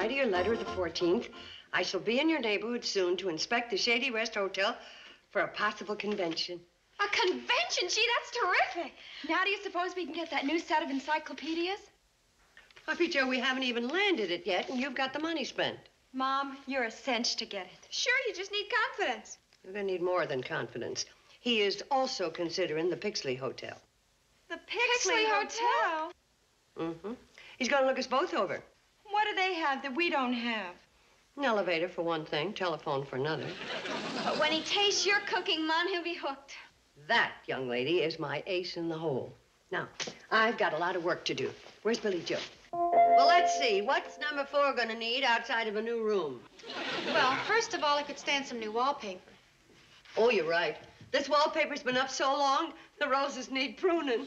reply to your letter of the 14th. I shall be in your neighborhood soon to inspect the Shady Rest Hotel for a possible convention. A convention? Gee, that's terrific. Now, do you suppose we can get that new set of encyclopedias? Bobbie Jo, we haven't even landed it yet, and you've got the money spent. Mom, you're a cinch to get it. Sure, you just need confidence. You're going to need more than confidence. He is also considering the Pixley Hotel. The Pixley, Pixley Hotel? Mm-hmm. He's going to look us both over. What do they have that we don't have? An elevator for one thing, telephone for another. But when he tastes your cooking, Mon, he'll be hooked. That, young lady, is my ace in the hole. Now, I've got a lot of work to do. Where's Billie Jo? Well, let's see. What's number four going to need outside of a new room? Well, first of all, it could stand some new wallpaper. Oh, you're right. This wallpaper's been up so long, the roses need pruning.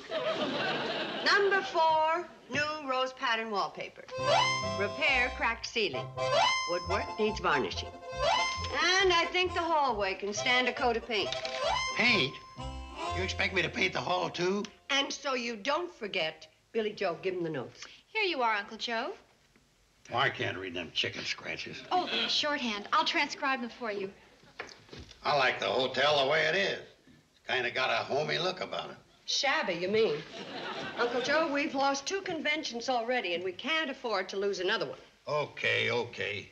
Number four, new rose pattern wallpaper. Repair cracked ceiling. Woodwork needs varnishing. And I think the hallway can stand a coat of paint. Paint? You expect me to paint the hall, too? And so you don't forget, Billie Jo, give him the notes. Here you are, Uncle Joe. Well, I can't read them chicken scratches. Oh, they're shorthand. I'll transcribe them for you. I like the hotel the way it is. It's kind of got a homey look about it. Shabby, you mean? Uncle Joe, we've lost two conventions already, and we can't afford to lose another one. Okay, okay.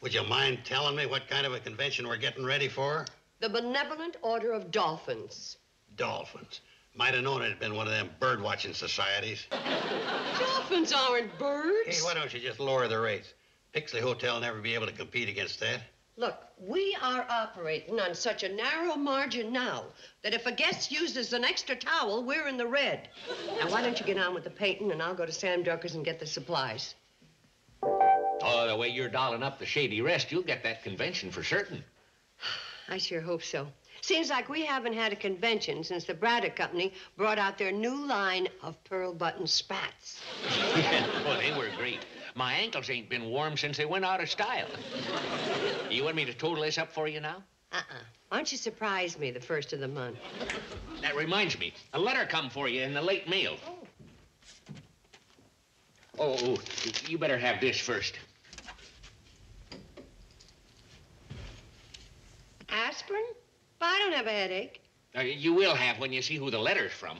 Would you mind telling me what kind of a convention we're getting ready for? The Benevolent Order of Dolphins. Dolphins. Might have known it had been one of them bird watching societies. Dolphins aren't birds. Hey, why don't you just lower the rates? Pixley Hotel will never be able to compete against that. Look, we are operating on such a narrow margin now that if a guest uses an extra towel, we're in the red. Now, why don't you get on with the painting, and I'll go to Sam Drucker's and get the supplies. Oh, the way you're dolling up the Shady Rest, you'll get that convention for certain. I sure hope so. Seems like we haven't had a convention since the Braddock Company brought out their new line of pearl button spats. well, they were great. My ankles ain't been warm since they went out of style. You want me to total this up for you now? Uh-uh. Why don't you surprise me the first of the month? That reminds me, a letter come for you in the late mail. Oh, oh, oh you better have this first. Aspirin? But I don't have a headache. Uh, you will have when you see who the letter's from.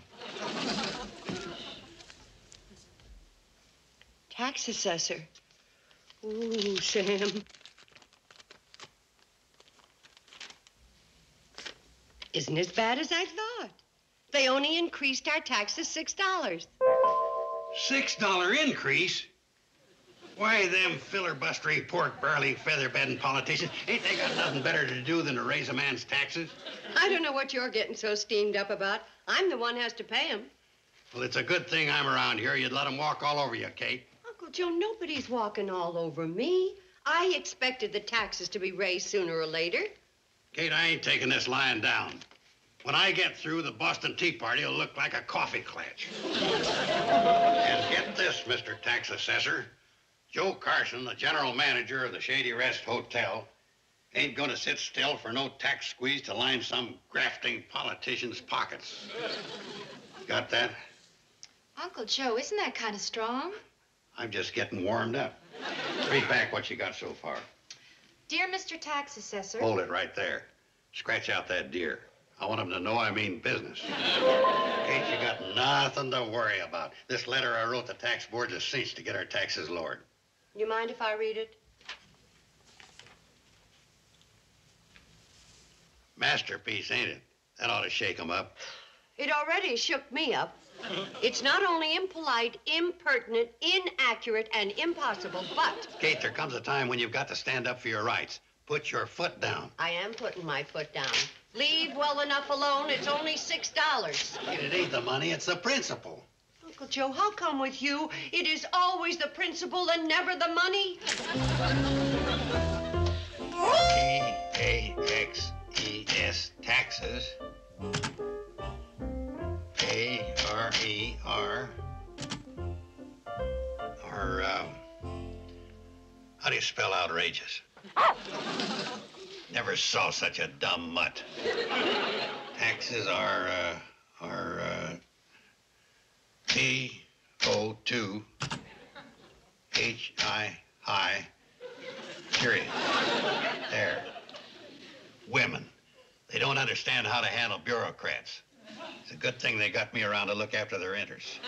Tax assessor. Ooh, Sam. Isn't as bad as I thought. They only increased our taxes six dollars. Six dollar increase? Why, them filibustery, pork barreling, feather bedding politicians, ain't they got nothing better to do than to raise a man's taxes? I don't know what you're getting so steamed up about. I'm the one has to pay 'em. Well, it's a good thing I'm around here. You'd let 'em walk all over you, Kate. Uncle Joe, nobody's walking all over me. I expected the taxes to be raised sooner or later. Kate, I ain't taking this lying down. When I get through, the Boston Tea Party will look like a coffee clutch. and get this, Mr. Tax Assessor. Joe Carson, the general manager of the Shady Rest Hotel, ain't gonna sit still for no tax squeeze to line some grafting politician's pockets. Got that? Uncle Joe, isn't that kind of strong? I'm just getting warmed up. Read back what you got so far. Dear Mr. Tax Assessor. Hold it right there. Scratch out that deer. I want 'em to know I mean business. Ain't you got nothing to worry about. This letter I wrote the tax board's a cinch to get our taxes lowered. You mind if I read it? Masterpiece, ain't it? That ought to shake 'em up. It already shook me up. It's not only impolite, impertinent, inaccurate, and impossible, but Kate, there comes a time when you've got to stand up for your rights. Put your foot down. I am putting my foot down. Leave well enough alone. It's only six dollars. Kate, it ain't the money, it's the principle. Uncle Joe, how come with you it is always the principle and never the money? T-A-X-E-S, taxes. A-R-E-R. Or, um, how do you spell outrageous? Never saw such a dumb mutt. Taxes are, uh, are, uh, T-O-2 H-I High. Period. There. Women. They don't understand how to handle bureaucrats. It's a good thing they got me around to look after their interests.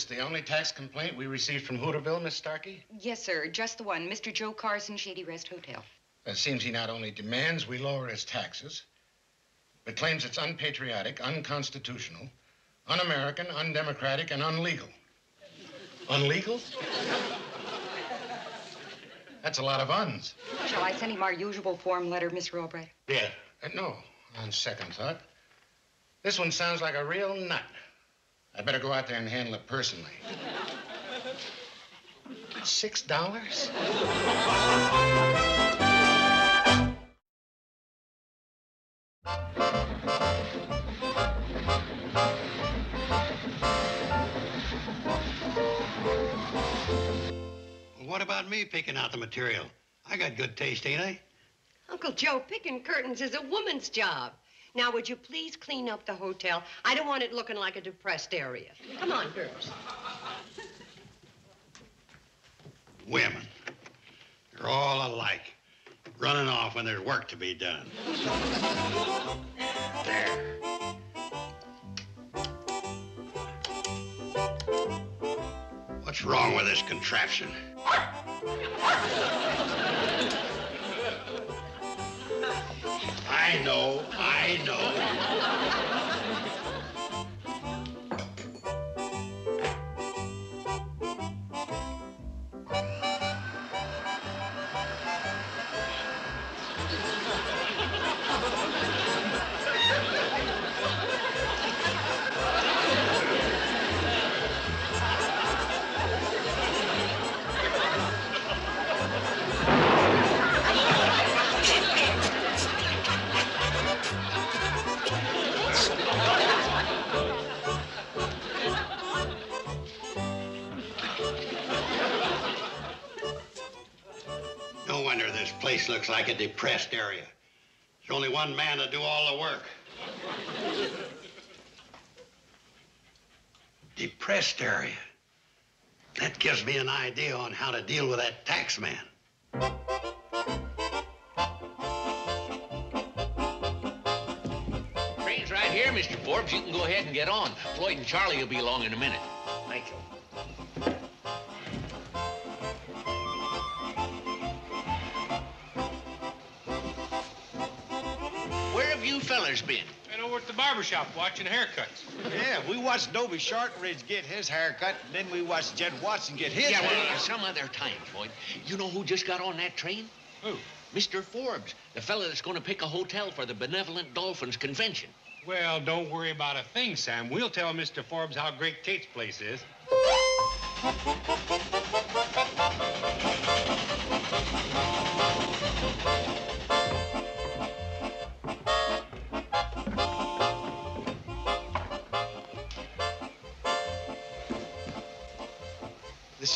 This the only tax complaint we received from Hooterville, Miss Starkey? Yes, sir. Just the one. Mr. Joe Carson, Shady Rest Hotel. It seems he not only demands we lower his taxes, but claims it's unpatriotic, unconstitutional, un-American, undemocratic, and unlegal. Unlegal? That's a lot of uns. Shall I send him our usual form letter, Mr. Albright? Yeah. Uh, no, on second thought. This one sounds like a real nut. I'd better go out there and handle it personally. Six dollars? What about me picking out the material? I got good taste, ain't I? Uncle Joe, picking curtains is a woman's job. Now, would you please clean up the hotel? I don't want it looking like a depressed area. Come on, girls. Women. They're all alike. Running off when there's work to be done. There. What's wrong with this contraption? I know, I know. Like a depressed area. There's only one man to do all the work. Depressed area. That gives me an idea on how to deal with that tax man. Train's right here, Mr. Forbes. You can go ahead and get on. Floyd and Charlie will be along in a minute. Thank you. You fellers been? Over at the barber shop watching haircuts. Yeah, we watched Dobie Shortridge get his haircut, and then we watched Jed Watson get his yeah, well, some other time, Floyd. You know who just got on that train? Who? Mr. Forbes, the fella that's going to pick a hotel for the Benevolent Dolphins convention. Well, don't worry about a thing, Sam. We'll tell Mr. Forbes how great Kate's place is.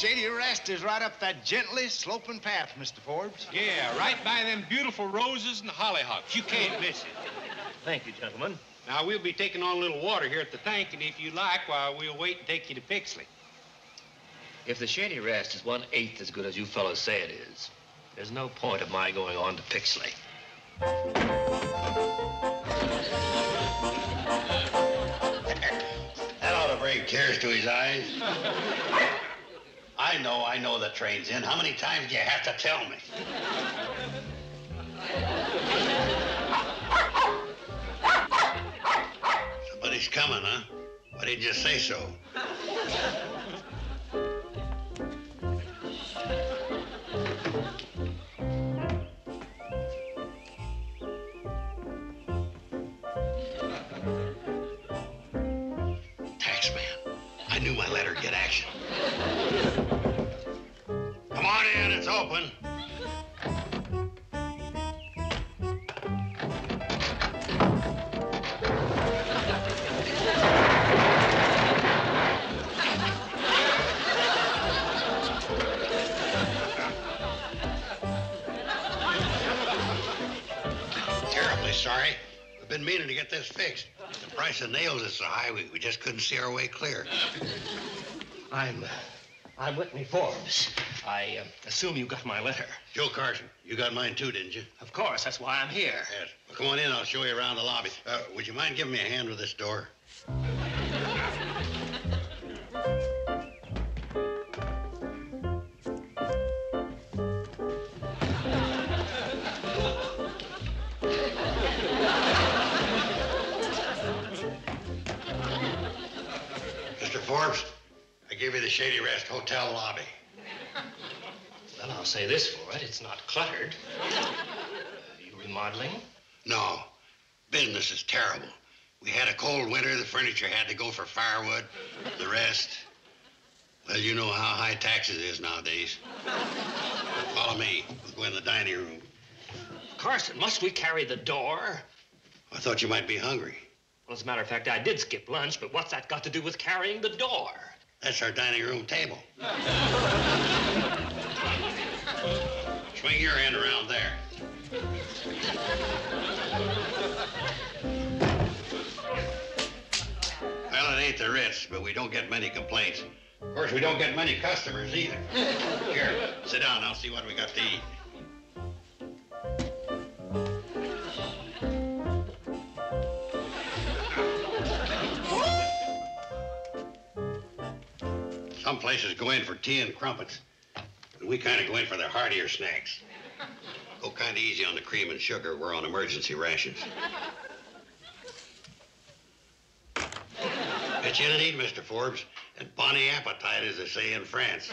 Shady rest is right up that gently sloping path, Mr. Forbes. Yeah, right by them beautiful roses and hollyhocks. You can't miss it. Thank you, gentlemen. Now, we'll be taking on a little water here at the tank, and if you like, why, we'll wait and take you to Pixley. If the Shady Rest is one-eighth as good as you fellows say it is, there's no point of my going on to Pixley. That ought to bring tears to his eyes. Know, I know the train's in. How many times do you have to tell me? Somebody's coming, huh? Why didn't you say so? In, it's open. Terribly sorry. We've been meaning to get this fixed. The price of nails is so high, we, we just couldn't see our way clear. I'm. Uh, I'm Whitney Forbes. I uh, assume you got my letter. Joe Carson, you got mine too, didn't you? Of course, that's why I'm here. Yes. Well, come on in, I'll show you around the lobby. Uh, would you mind giving me a hand with this door? Mr. Forbes, I give you the Shady Rest Hotel lobby. I'll say this for it. It's not cluttered. Are you remodeling? No, business is terrible. We had a cold winter. The furniture had to go for firewood. The rest, well, you know how high taxes is nowadays. Follow me. We'll go in the dining room. Carson, must we carry the door? I thought you might be hungry. Well, as a matter of fact, I did skip lunch, but what's that got to do with carrying the door? That's our dining room table. Swing your end around there. Well, it ain't the Ritz, but we don't get many complaints. Of course, we don't get many customers either. Here, sit down. I'll see what we got to eat. Some places go in for tea and crumpets. We kind of go in for the heartier snacks. Go kind of easy on the cream and sugar. We're on emergency rations. Get you to eat, Mr. Forbes. And bonny appetite, as they say in France.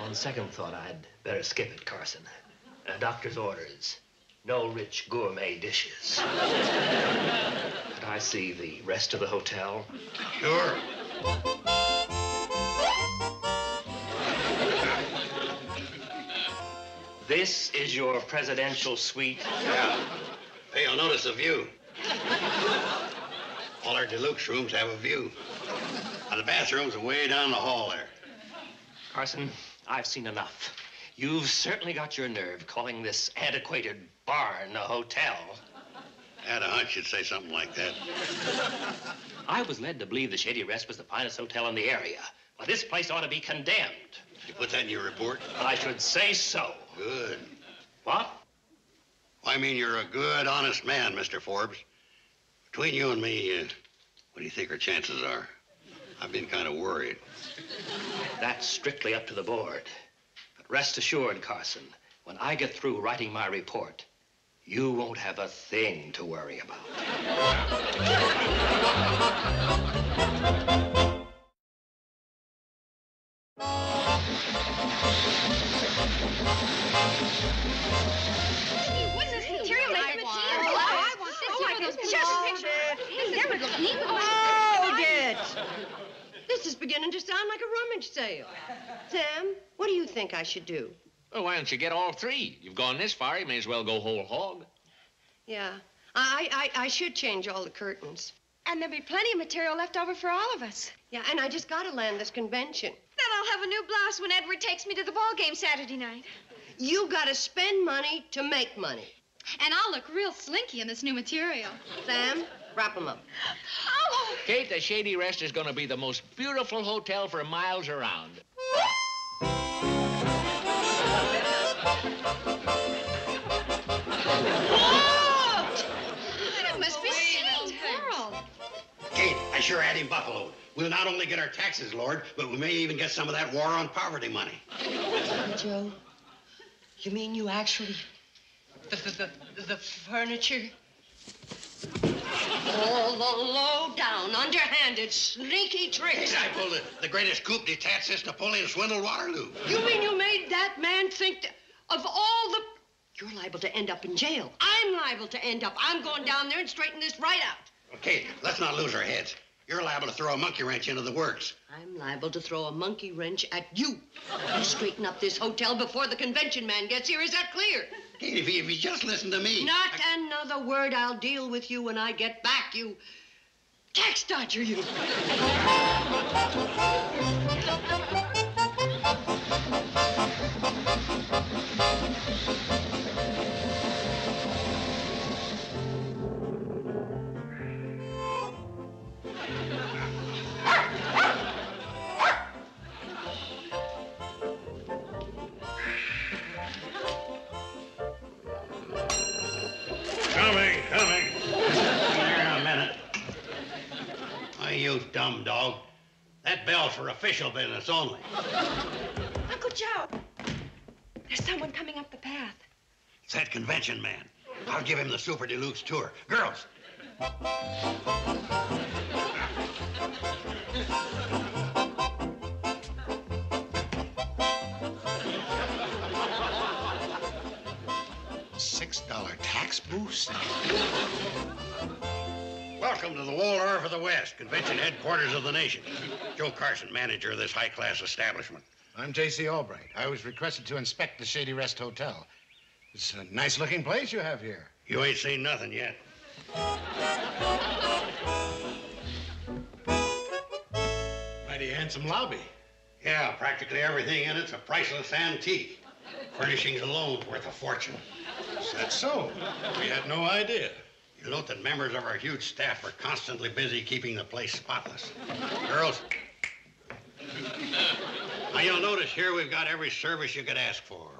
On second thought, I'd better skip it, Carson. Uh, doctor's orders. No rich gourmet dishes. Could I see the rest of the hotel? Sure. This is your presidential suite? Yeah. Hey, you'll notice a view. All our deluxe rooms have a view. And the bathrooms are way down the hall there. Carson, I've seen enough. You've certainly got your nerve calling this antiquated barn a hotel. I had a hunch you'd say something like that. I was led to believe the Shady Rest was the finest hotel in the area. Well, this place ought to be condemned. You put that in your report? I should say so. Good. What? I mean, you're a good, honest man, Mr. Forbes. Between you and me, uh, what do you think our chances are? I've been kind of worried. That's strictly up to the board. But rest assured, Carson, when I get through writing my report, you won't have a thing to worry about. rummage sale. Sam, what do you think I should do? Well, why don't you get all three? You've gone this far, you may as well go whole hog. Yeah, I, I, I should change all the curtains. And there'll be plenty of material left over for all of us. Yeah, and I just got to land this convention. Then I'll have a new blouse when Edward takes me to the ball game Saturday night. You got to spend money to make money. And I'll look real slinky in this new material. Sam, wrap 'em up. Oh! Kate, the Shady Rest is going to be the most beautiful hotel for miles around. Oh! It must be St. World. Kate, I sure had him buffaloed. We'll not only get our taxes lowered, but we may even get some of that war on poverty money. Joe, you mean you actually. The, the, the, the furniture? All the low down, underhanded, sneaky tricks. I pulled the, the greatest coup d'etat since Napoleon swindled Waterloo. You mean you made that man think th- of all the. You're liable to end up in jail. I'm liable to end up. I'm going down there and straighten this right out. Okay, let's not lose our heads. You're liable to throw a monkey wrench into the works. I'm liable to throw a monkey wrench at you. You straighten up this hotel before the convention man gets here. Is that clear? If if you just listen to me. Not another word. I'll deal with you when I get back, you tax dodger, you. Dumb dog. That bell's for official business only. Uncle Joe, there's someone coming up the path. It's that convention man. I'll give him the Super Deluxe tour. Girls. Six dollar tax boost? Welcome to the Waldorf of the West, convention headquarters of the nation. Joe Carson, manager of this high-class establishment. I'm J.C. Albright. I was requested to inspect the Shady Rest Hotel. It's a nice looking place you have here. You ain't seen nothing yet. Mighty handsome lobby. Yeah, practically everything in it's a priceless antique. Furnishings alone worth a fortune. Is that so? We had no idea. You'll note that members of our huge staff are constantly busy keeping the place spotless. Girls. Now, you'll notice here we've got every service you could ask for.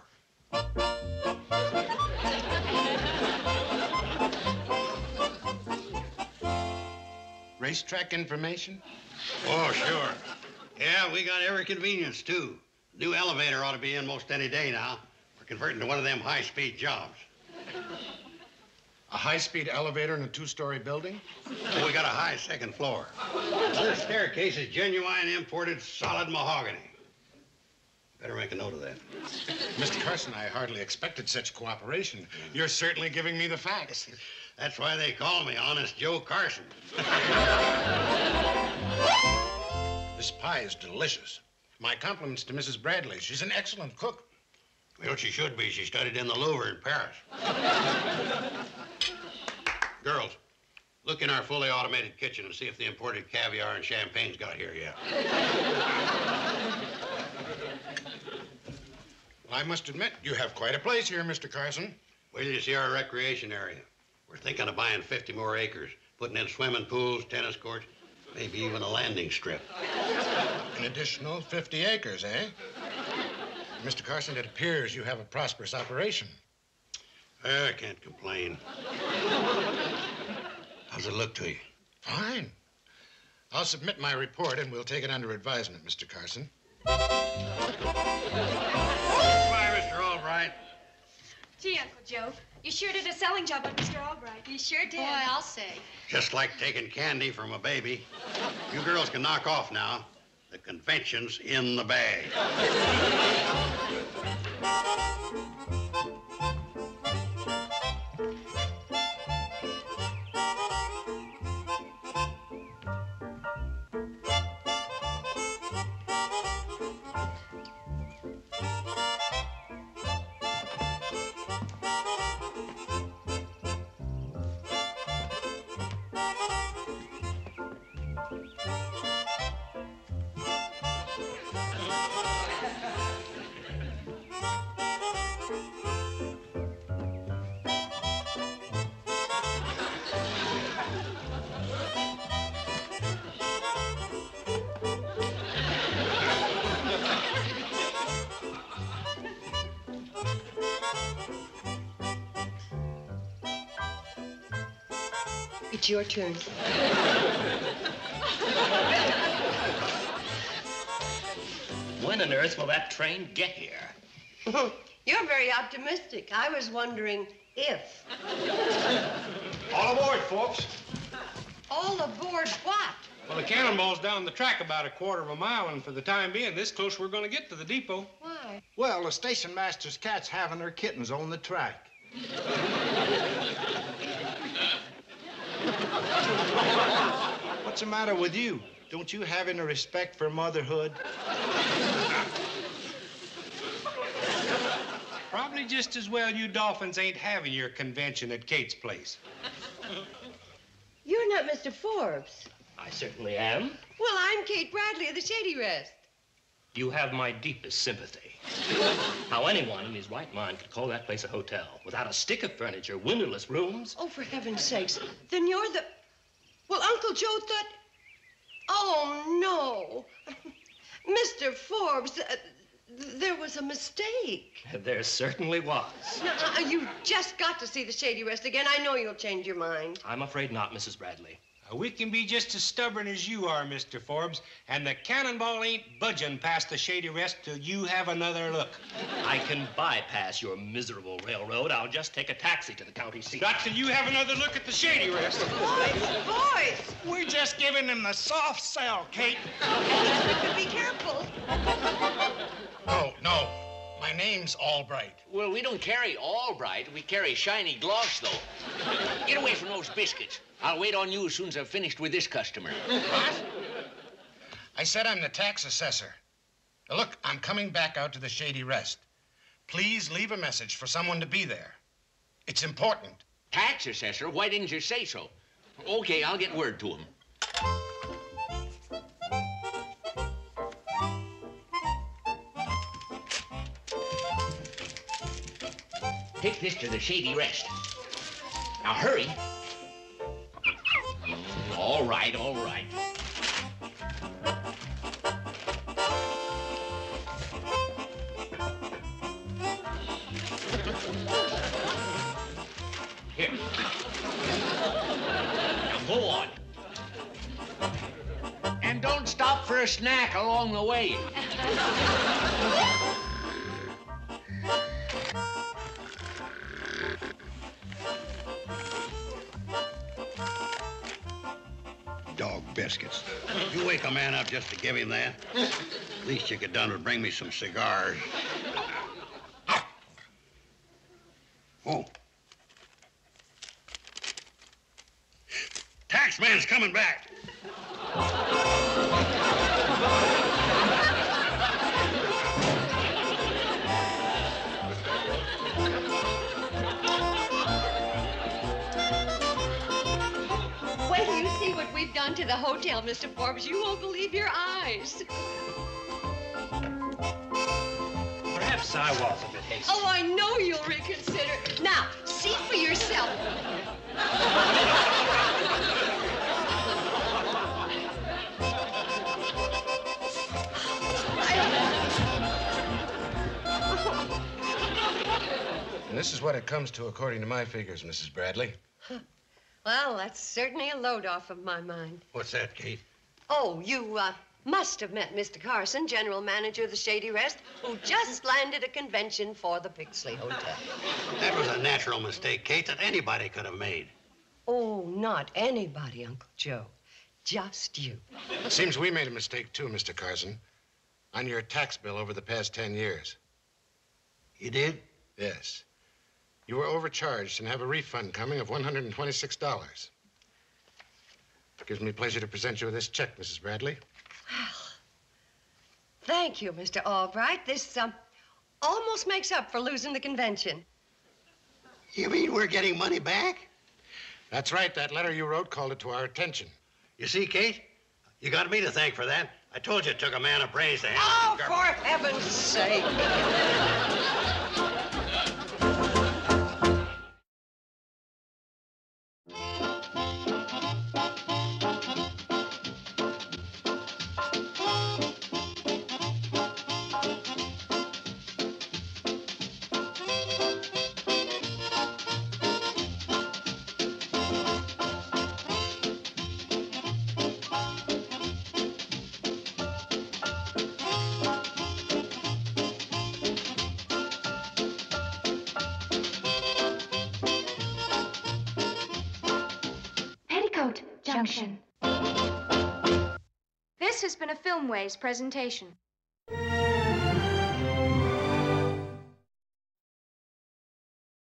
Racetrack information? Oh, sure. Yeah, we got every convenience, too. New elevator ought to be in most any day now. We're converting to one of them high-speed jobs. A high speed elevator in a two story building? Oh, we got a high second floor. This staircase is genuine imported solid mahogany. Better make a note of that. Mr. Carson, I hardly expected such cooperation. You're certainly giving me the facts. That's why they call me Honest Joe Carson. This pie is delicious. My compliments to Mrs. Bradley. She's an excellent cook. Well, she should be. She studied in the Louvre in Paris. Girls, look in our fully automated kitchen and see if the imported caviar and champagne's got here yet. Well, I must admit, you have quite a place here, Mr. Carson. Wait till you see our recreation area. We're thinking of buying 50 more acres, putting in swimming pools, tennis courts, maybe even a landing strip. An additional 50 acres, eh? Mr. Carson, it appears you have a prosperous operation. I can't complain. How's it look to you? Fine. I'll submit my report and we'll take it under advisement, Mr. Carson. Goodbye, Mr. Albright. Gee, Uncle Joe, you sure did a selling job on Mr. Albright. You sure did. Boy, I'll say. Just like taking candy from a baby. You girls can knock off now. The convention's in the bag. It's your turn. When on earth will that train get here? You're very optimistic. I was wondering if. All aboard, folks. All aboard what? Well, the cannonball's down the track about a quarter of a mile, and for the time being, this close we're going to get to the depot. Why? Well, the station master's cat's having her kittens on the track. What's the matter with you? Don't you have any respect for motherhood? Probably just as well you dolphins ain't having your convention at Kate's place. You're not Mr. Forbes. I certainly am. Well, I'm Kate Bradley of the Shady Rest. You have my deepest sympathy. How anyone in his right mind could call that place a hotel without a stick of furniture, windowless rooms. Oh, for heaven's sakes. Then you're the. Well, Uncle Joe thought. Oh, no. Mr. Forbes, uh, there was a mistake. There certainly was. No, uh, you just got to see the Shady Rest again. I know you'll change your mind. I'm afraid not, Mrs. Bradley. We can be just as stubborn as you are, Mr. Forbes, and the cannonball ain't budging past the Shady Rest till you have another look. I can bypass your miserable railroad. I'll just take a taxi to the county seat. Not till you have another look at the Shady Rest. Boys, boys! We're just giving him the soft sell, Kate. Be careful. Name's Albright. Well, we don't carry Albright. We carry shiny gloss, though. Get away from those biscuits. I'll wait on you as soon as I've finished with this customer. What? I said I'm the tax assessor. Now, look, I'm coming back out to the Shady Rest. Please leave a message for someone to be there. It's important. Tax assessor? Why didn't you say so? Okay, I'll get word to him. Take this to the Shady Rest. Now hurry. All right, all right. Here. On. And don't stop for a snack along the way. Just to give him that? Least you could done would bring me some cigars. The hotel, Mr. Forbes. You won't believe your eyes. Perhaps I was a bit hasty. Oh, I know you'll reconsider. Now, see for yourself. And this is what it comes to according to my figures, Mrs. Bradley. Well, that's certainly a load off of my mind. What's that, Kate? Oh, you uh, must have met Mr. Carson, general manager of the Shady Rest, who just landed a convention for the Pixley Hotel. That was a natural mistake, Kate, that anybody could have made. Oh, not anybody, Uncle Joe. Just you. It seems we made a mistake, too, Mr. Carson, on your tax bill over the past 10 years. You did? Yes. You were overcharged and have a refund coming of $126. It gives me pleasure to present you with this check, Mrs. Bradley. Well, thank you, Mr. Albright. This um, almost makes up for losing the convention. You mean we're getting money back? That's right. That letter you wrote called it to our attention. You see, Kate? You got me to thank for that. I told you it took a man of brains to handle Oh, for heaven's sake. Junction. This has been a Filmways presentation.